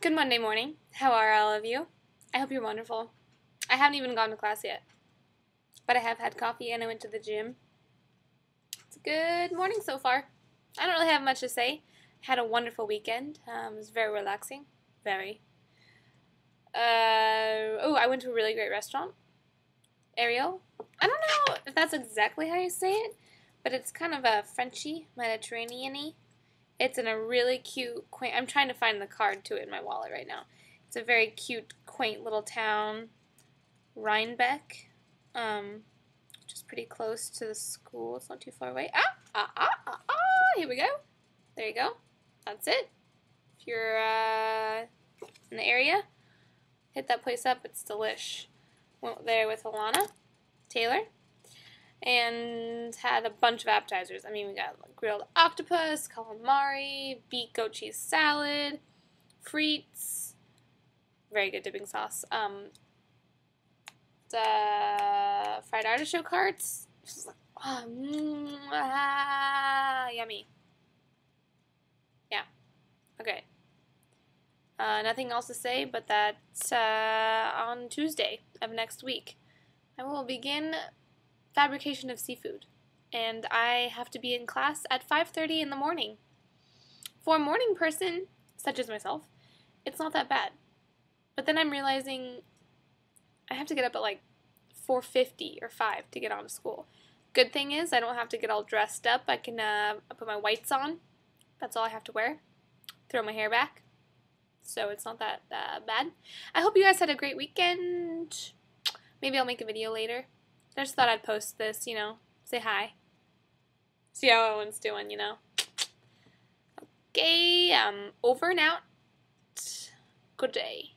Good Monday morning. How are all of you? I hope you're wonderful. I haven't even gone to class yet, but I have had coffee and I went to the gym. It's a good morning so far. I don't really have much to say. Had a wonderful weekend. Um, it was very relaxing. Very. Uh, oh, I went to a really great restaurant. Arielle. I don't know if that's exactly how you say it, but it's kind of a Frenchy, Mediterranean-y. It's in a really cute, quaint. I'm trying to find the card to it in my wallet right now. It's a very cute, quaint little town, Rhinebeck, um, which is pretty close to the school. It's not too far away. Ah, ah, ah, ah, ah. Here we go. There you go. That's it. If you're uh, in the area, hit that place up. It's delish. Went there with Alana Taylor and had a bunch of appetizers. I mean, we got grilled octopus, calamari, beet goat cheese salad, frites, very good dipping sauce. Um, the fried artichoke hearts, oh, yummy. Yeah. Okay. Uh, nothing else to say, but that uh, on Tuesday of next week, I will begin fabrication of seafood, and I have to be in class at 5:30 in the morning. For a morning person such as myself, it's not that bad. But then I'm realizing I have to get up at like 4:50 or 5 to get on to school. Good thing is I don't have to get all dressed up. I can uh, put my whites on. That's all I have to wear. Throw my hair back. So it's not that uh, bad. I hope you guys had a great weekend. Maybe I'll make a video later. I just thought I'd post this, you know, say hi. See how everyone's doing, you know. Okay, um, over and out. Good day.